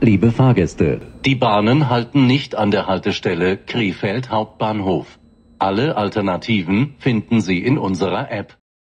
Liebe Fahrgäste, Die Bahnen halten nicht an der Haltestelle Krefeld Hauptbahnhof. Alle Alternativen finden Sie in unserer App.